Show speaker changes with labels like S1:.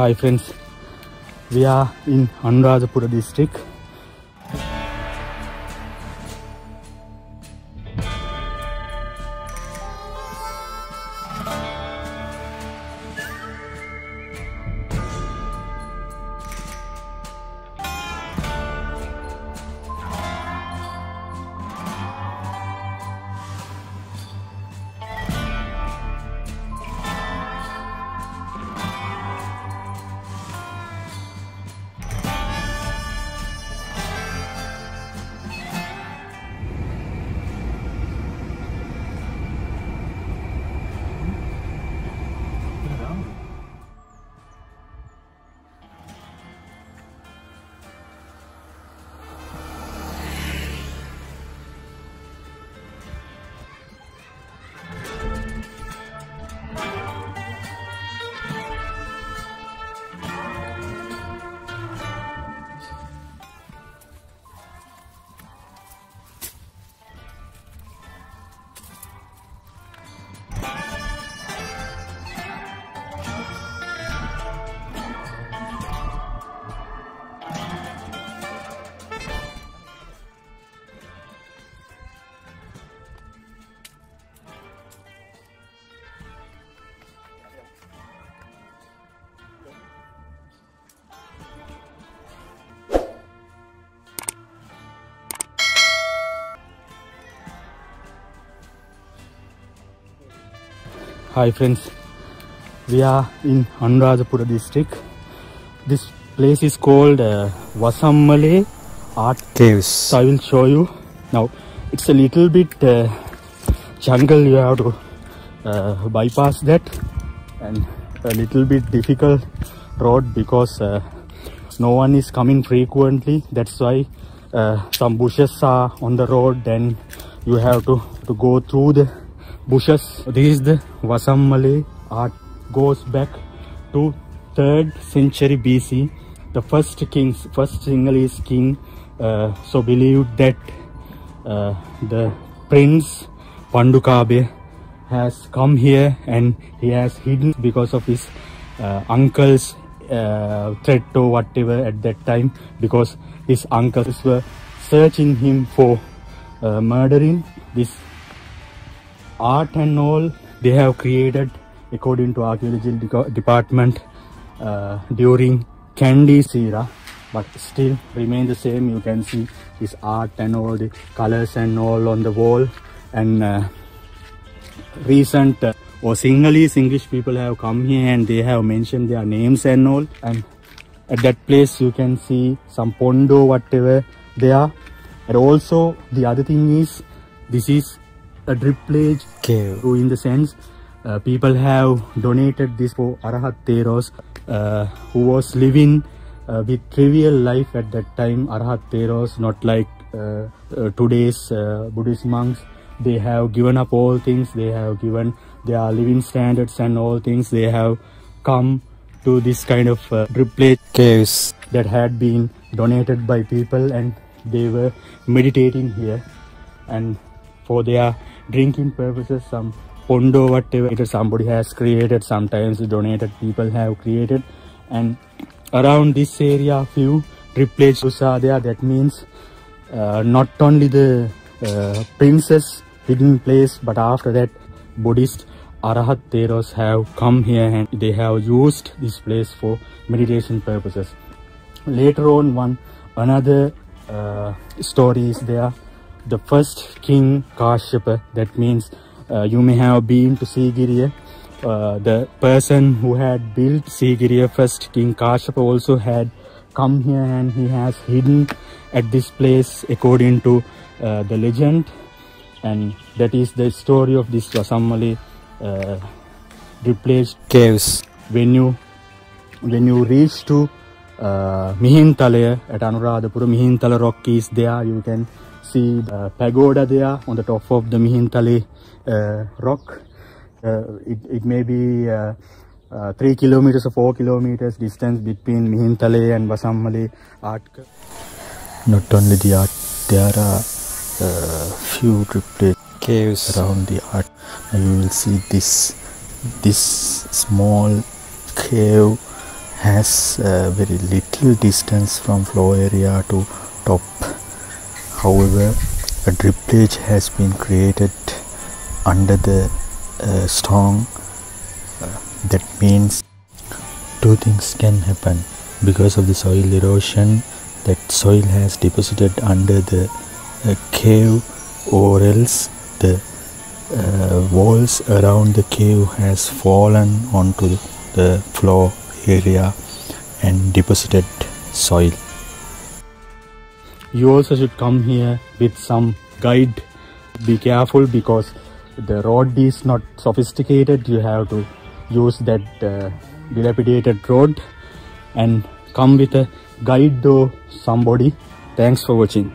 S1: Hi friends, we are in Anuradhapura district. Hi friends, we are in Anuradhapura district. This place is called uh, Vasammale Art
S2: Caves.
S1: So I will show you now. It's a little bit uh, jungle. You have to uh, bypass that, and a little bit difficult road because uh, no one is coming frequently. That's why uh, some bushes are on the road. Then you have to to go through the bushes. The Vasammale art. Goes back to third century BC. The first kings, first Sinhalese king, uh, so believed that uh, the prince Pandukabhaya has come here and he has hidden because of his uh, uncle's uh, threat or whatever at that time because his uncles were searching him for uh, murdering this art and all they have created according to archaeology department uh, during Candice era but still remain the same you can see this art and all the colors and all on the wall. And uh, recent uh, or Sinhalese English people have come here and they have mentioned their names and all. And at that place you can see some pondo whatever there and also the other thing is this is a drip ledge
S2: Cave.
S1: who in the sense uh, people have donated this for Arahat Theros uh, who was living uh, with trivial life at that time. Arahat Theros not like uh, uh, today's uh, Buddhist monks. They have given up all things. They have given their living standards and all things. They have come to this kind of uh, drip ledge
S2: Caves.
S1: that had been donated by people and they were meditating here. And for their drinking purposes some pondo whatever somebody has created sometimes donated people have created. And around this area few replaces are there. That means uh, not only the uh, princess hidden place but after that buddhist arahat theros have come here and they have used this place for meditation purposes. Later on one another uh, story is there the first king kashyapa that means uh, you may have been to sigiriya uh, the person who had built sigiriya first king kashyapa also had come here and he has hidden at this place according to uh, the legend and that is the story of this Vasammale uh, replaced
S2: Caves.
S1: when you when you reach to uh, Mihintalaya at Anuradhapura, Mihintala rock is there. You can see the pagoda there on the top of the Mihintale uh, rock. Uh, it, it may be uh, uh, three kilometers or four kilometers distance between Mihintale and Vasammale art.
S2: Not only the art, there are uh, few replaced caves around the art. And you will see this this small cave has a very little distance from floor area to top however a drip ledge has been created under the uh, stone uh, that means two things can happen. Because of the soil erosion that soil has deposited under the uh, cave or else the uh, walls around the cave has fallen onto the floor area and deposited soil
S1: you also should come here with some guide. Be careful because the road is not sophisticated. You have to use that uh, dilapidated road and come with a guide or somebody. Thanks for watching